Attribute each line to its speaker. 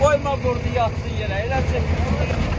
Speaker 1: qoyma burada yatsın yerə. Elə çək.